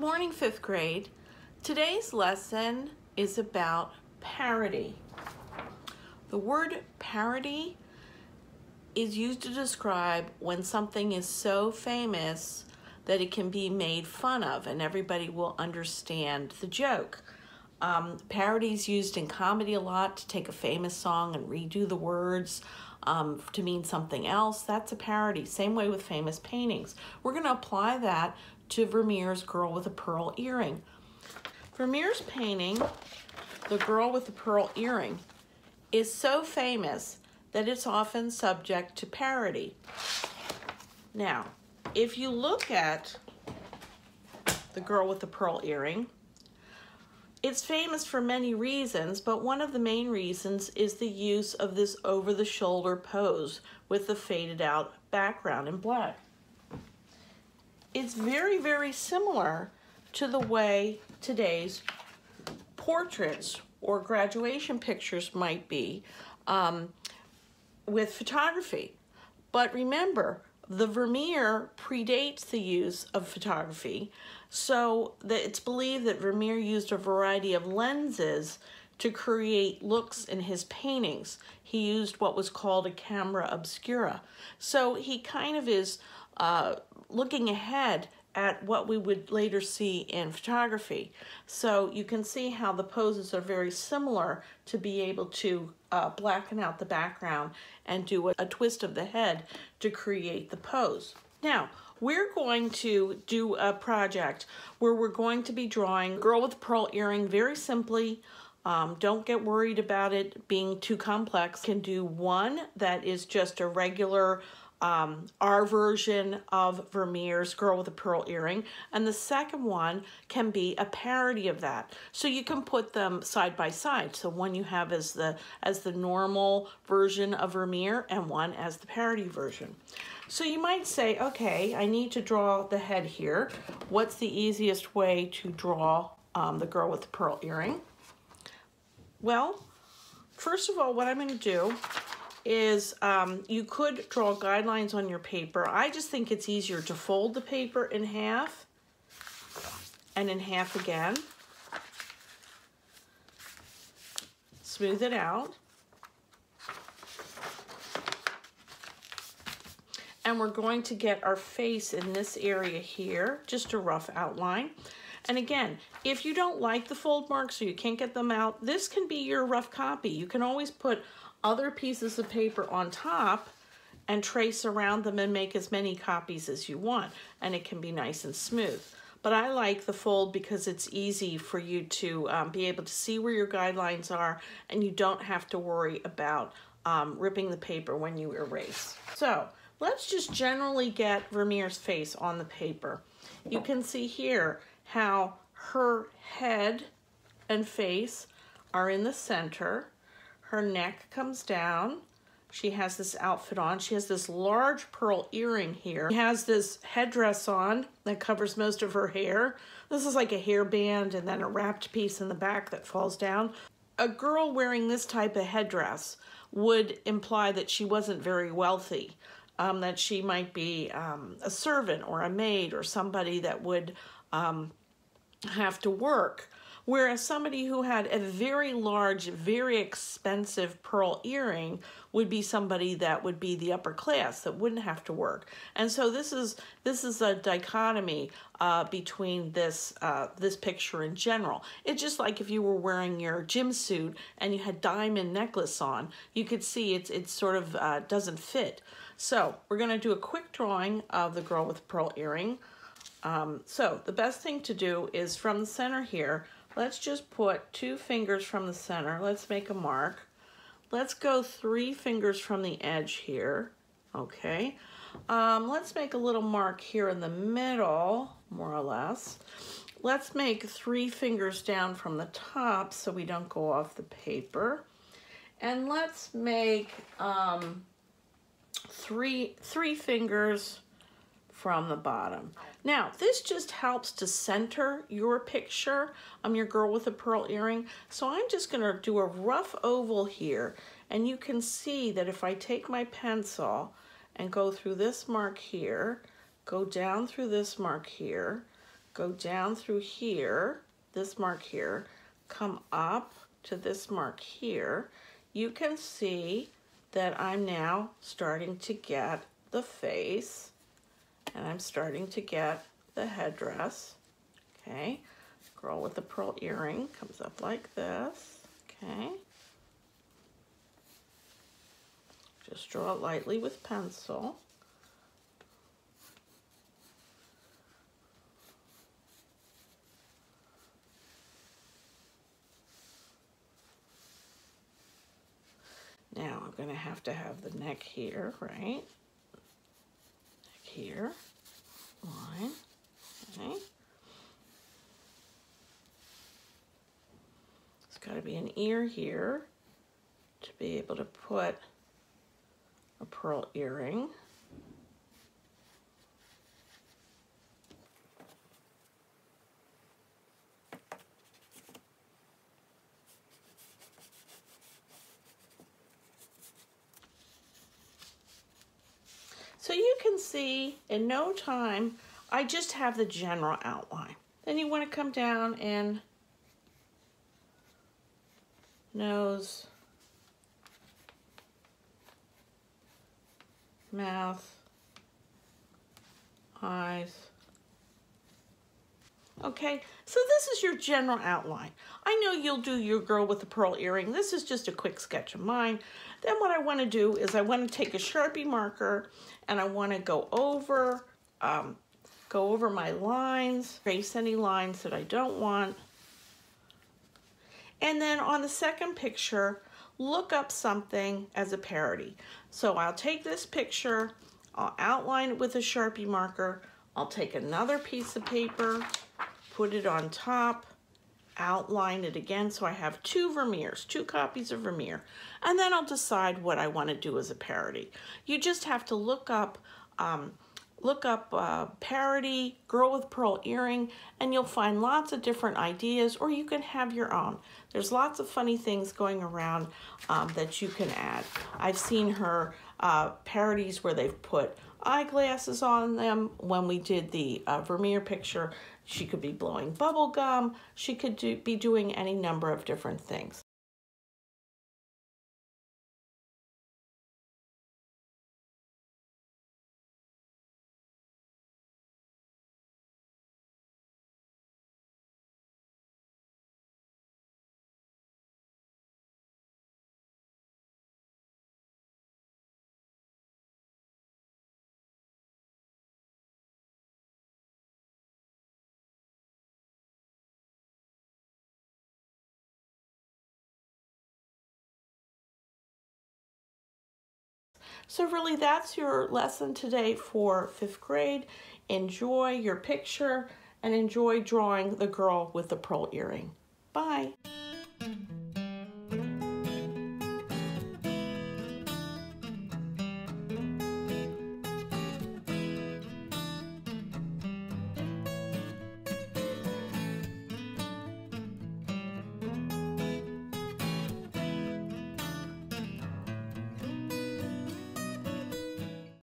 Morning, fifth grade. Today's lesson is about parody. The word parody is used to describe when something is so famous that it can be made fun of and everybody will understand the joke. Um, parody is used in comedy a lot to take a famous song and redo the words um, to mean something else. That's a parody. Same way with famous paintings. We're going to apply that to Vermeer's Girl with a Pearl Earring. Vermeer's painting, The Girl with the Pearl Earring, is so famous that it's often subject to parody. Now, if you look at The Girl with the Pearl Earring, it's famous for many reasons, but one of the main reasons is the use of this over-the-shoulder pose with the faded out background in black is very, very similar to the way today's portraits or graduation pictures might be um, with photography. But remember, the Vermeer predates the use of photography, so that it's believed that Vermeer used a variety of lenses to create looks in his paintings. He used what was called a camera obscura. So he kind of is uh, looking ahead at what we would later see in photography. So you can see how the poses are very similar to be able to uh, blacken out the background and do a, a twist of the head to create the pose. Now, we're going to do a project where we're going to be drawing Girl with Pearl Earring very simply. Um, don't get worried about it being too complex. You can do one that is just a regular um, our version of Vermeer's Girl with a Pearl Earring, and the second one can be a parody of that. So you can put them side by side. So one you have as the as the normal version of Vermeer, and one as the parody version. So you might say, okay, I need to draw the head here. What's the easiest way to draw um, the girl with the pearl earring? Well, first of all, what I'm going to do is um, you could draw guidelines on your paper. I just think it's easier to fold the paper in half and in half again. Smooth it out. And we're going to get our face in this area here, just a rough outline. And again, if you don't like the fold marks or you can't get them out, this can be your rough copy. You can always put other pieces of paper on top and trace around them and make as many copies as you want and it can be nice and smooth. But I like the fold because it's easy for you to um, be able to see where your guidelines are and you don't have to worry about um, ripping the paper when you erase. So let's just generally get Vermeer's face on the paper. You can see here how her head and face are in the center her neck comes down. She has this outfit on. She has this large pearl earring here. She has this headdress on that covers most of her hair. This is like a hairband and then a wrapped piece in the back that falls down. A girl wearing this type of headdress would imply that she wasn't very wealthy, um, that she might be um, a servant or a maid or somebody that would um, have to work. Whereas somebody who had a very large, very expensive pearl earring would be somebody that would be the upper class that wouldn't have to work. And so this is this is a dichotomy uh, between this uh, this picture in general. It's just like if you were wearing your gym suit and you had diamond necklace on, you could see it's it sort of uh, doesn't fit. So we're going to do a quick drawing of the girl with the pearl earring. Um, so the best thing to do is from the center here, Let's just put two fingers from the center. Let's make a mark. Let's go three fingers from the edge here. Okay. Um, let's make a little mark here in the middle, more or less. Let's make three fingers down from the top so we don't go off the paper. And let's make um, three, three fingers from the bottom. Now, this just helps to center your picture. I'm your girl with a pearl earring. So I'm just gonna do a rough oval here. And you can see that if I take my pencil and go through this mark here, go down through this mark here, go down through here, this mark here, come up to this mark here, you can see that I'm now starting to get the face and I'm starting to get the headdress. Okay, girl with the pearl earring comes up like this. Okay. Just draw it lightly with pencil. Now I'm going to have to have the neck here, right? Here, line, okay. It's got to be an ear here to be able to put a pearl earring. So you can see in no time, I just have the general outline. Then you want to come down and nose, mouth, eyes. Okay, so this is your general outline. I know you'll do your girl with the pearl earring. This is just a quick sketch of mine. Then what I want to do is I want to take a Sharpie marker and I want to go over, um, go over my lines, trace any lines that I don't want. And then on the second picture, look up something as a parody. So I'll take this picture, I'll outline it with a Sharpie marker, I'll take another piece of paper, put it on top, outline it again so I have two Vermeers, two copies of Vermeer, and then I'll decide what I want to do as a parody. You just have to look up um, look up uh, parody, girl with pearl earring, and you'll find lots of different ideas, or you can have your own. There's lots of funny things going around um, that you can add. I've seen her uh, parodies where they've put eyeglasses on them. When we did the uh, Vermeer picture, she could be blowing bubble gum. She could do, be doing any number of different things. So really that's your lesson today for fifth grade. Enjoy your picture and enjoy drawing the girl with the pearl earring. Bye.